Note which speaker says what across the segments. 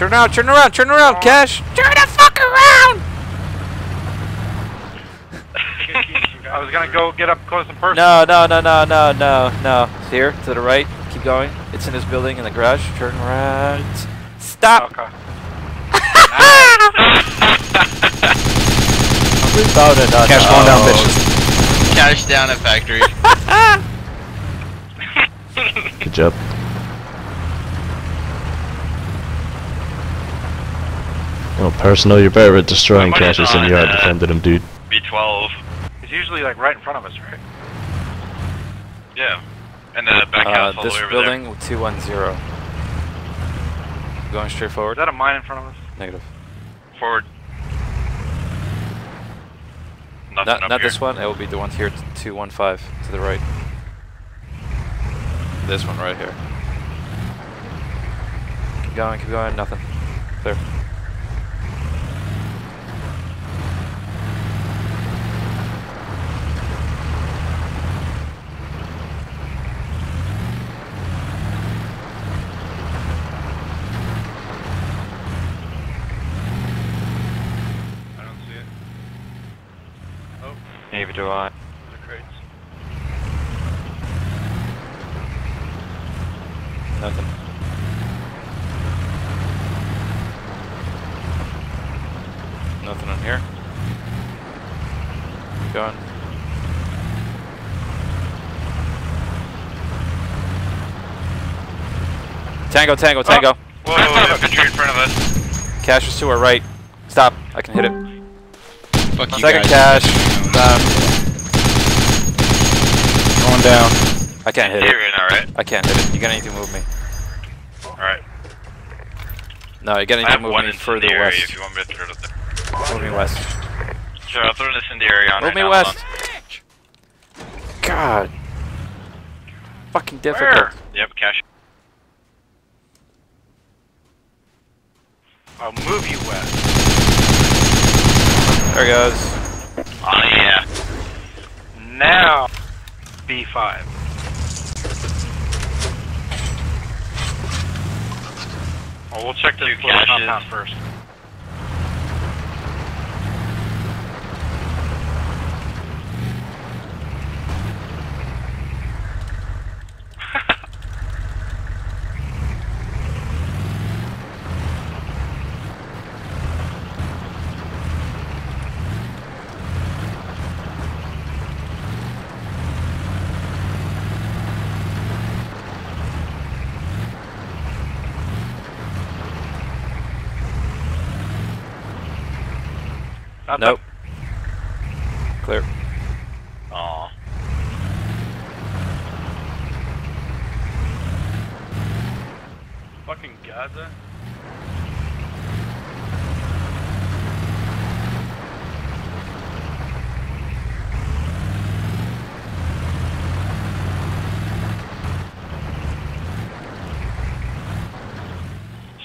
Speaker 1: Turn around, turn around, turn around, oh. Cache! Turn the fuck around!
Speaker 2: I was gonna go get up close and personal.
Speaker 1: No, no, no, no, no, no, no. Here, to the right. Keep going. It's in this building in the garage. Turn right. Stop! Okay.
Speaker 3: Cache going down, bitches. Oh. Cache down at factory.
Speaker 4: Good job. Well, personal, you're better at destroying caches than you are defending them, dude.
Speaker 2: B12. He's usually like right in front of us, right?
Speaker 3: Yeah. And the back uh, house all
Speaker 1: This building, there. 210. Going straight forward.
Speaker 2: Is that a mine in front of us?
Speaker 1: Negative.
Speaker 3: Forward.
Speaker 1: Nothing not not this one, it will be the one here, 215, to the right. This one right here. Keep going, keep going, nothing. Clear.
Speaker 2: Neither do I.
Speaker 1: Nothing. Nothing on here. Keep going. Tango, tango, tango. Oh.
Speaker 3: Whoa, whoa, infantry in front of us.
Speaker 1: Cache is to our right. Stop. I can hit it.
Speaker 3: Fuck
Speaker 1: Second
Speaker 3: guys.
Speaker 1: cache. Down. Going down. I can't hit it.
Speaker 3: Alright.
Speaker 1: I can't hit it. You're gonna need to move me.
Speaker 3: Alright.
Speaker 1: No, you're gonna need to move me further west.
Speaker 3: if you want me to throw it there.
Speaker 1: Move me west.
Speaker 3: Sure, I'll throw this in the area on
Speaker 1: Move
Speaker 3: right
Speaker 1: me
Speaker 3: now,
Speaker 1: west. God. Fucking difficult.
Speaker 3: Where? Yep, cache.
Speaker 2: I'll move you west.
Speaker 1: There goes.
Speaker 3: Oh yeah.
Speaker 2: Now, B5. Oh, we'll check the compound first.
Speaker 1: Nope. Clear.
Speaker 3: Aw.
Speaker 2: Fucking Gaza.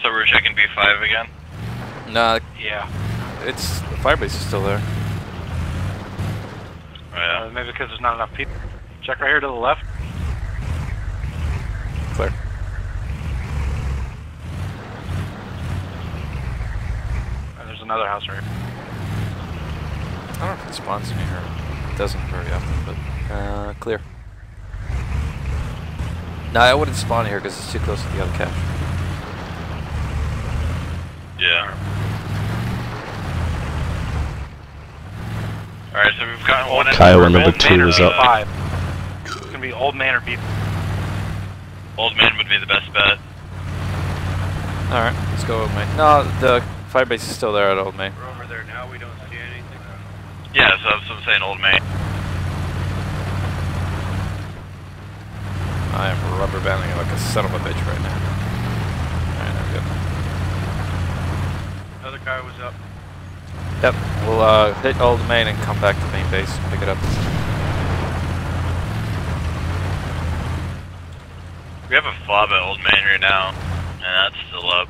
Speaker 3: So we're checking B5 again?
Speaker 1: Nah.
Speaker 2: Yeah.
Speaker 1: It's firebase is still there.
Speaker 3: Oh, yeah.
Speaker 2: Uh, maybe because there's not enough people. Check right here to the left.
Speaker 1: Clear.
Speaker 2: And there's another house right here.
Speaker 1: I don't know if it spawns in here. It doesn't very often, but uh, clear. No, I wouldn't spawn here because it's too close to the other cache.
Speaker 3: Yeah. Alright, so we've got one
Speaker 4: Kiowa number two is up.
Speaker 2: Five. It's gonna be Old Man or Beef.
Speaker 3: Old Man would be the best bet.
Speaker 1: Alright, let's go Old Man. No, the firebase is still there at Old Man.
Speaker 2: We're over there now, we don't see anything.
Speaker 3: Yeah, so, so I'm saying Old Man.
Speaker 1: I am rubber banding like a son of a bitch right now. Alright, I'm
Speaker 2: good. Another car was up.
Speaker 1: Yep, we'll uh, hit old main and come back to main base and pick it up.
Speaker 3: We have a fob at old main right now, and that's still up.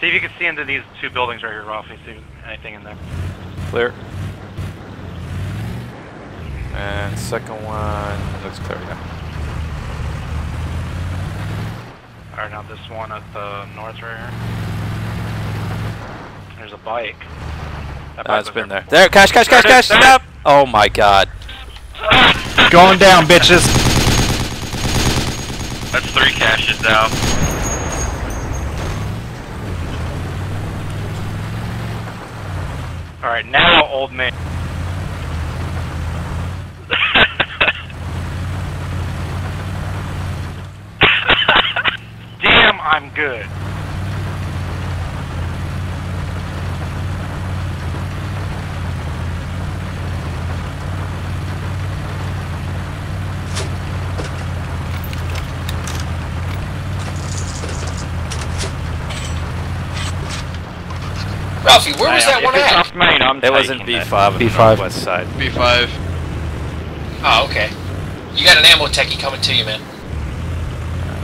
Speaker 2: See if you can see into these two buildings right here, Ralfi. See anything in there.
Speaker 1: Clear. And second one looks clear, yeah.
Speaker 2: Alright, now this one at the north right here. There's a bike. That
Speaker 1: Oh,
Speaker 2: bike
Speaker 1: it's
Speaker 2: was
Speaker 1: been there. There, cache, cache, cache,
Speaker 2: There it is, cache,
Speaker 1: stop! Oh my god.
Speaker 5: Going down, bitches.
Speaker 2: That's three caches now. Alright, now old man. Damn, I'm good.
Speaker 6: Ralfi, where was that one
Speaker 2: if it's
Speaker 6: at?
Speaker 2: off main, I'm
Speaker 1: It was in
Speaker 2: taking it.
Speaker 1: B5
Speaker 5: B5.
Speaker 1: west side.
Speaker 5: B5.
Speaker 6: Oh, okay. You got an ammo techie coming to you, man.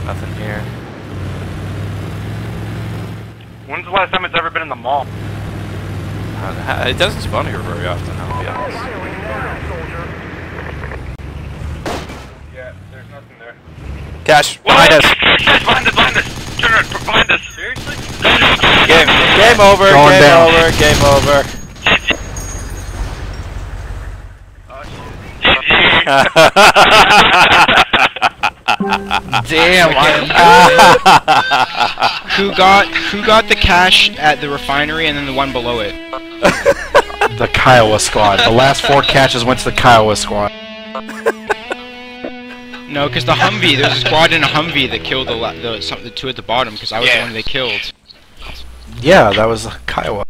Speaker 1: Nothing here.
Speaker 2: When's the last time it's ever been in the mall?
Speaker 1: Uh, It doesn't spawn here very often, I'll be honest.
Speaker 2: Yeah, there's nothing there.
Speaker 1: Cache, behind us.
Speaker 2: Behind us, behind us! Turn around, behind us! Seriously?
Speaker 1: Game, game over,
Speaker 5: Going
Speaker 1: game
Speaker 5: down.
Speaker 1: over, game over.
Speaker 5: Damn, who got who got the cache at the refinery and then the one below it?
Speaker 7: The Kiowa squad. The last four catches went to the Kiowa squad.
Speaker 5: No, because the Humvee, there's a squad in a Humvee that killed the the, some, the two at the bottom because I was the
Speaker 6: Yeah.
Speaker 5: one they killed.
Speaker 7: Yeah, that was Kiowa.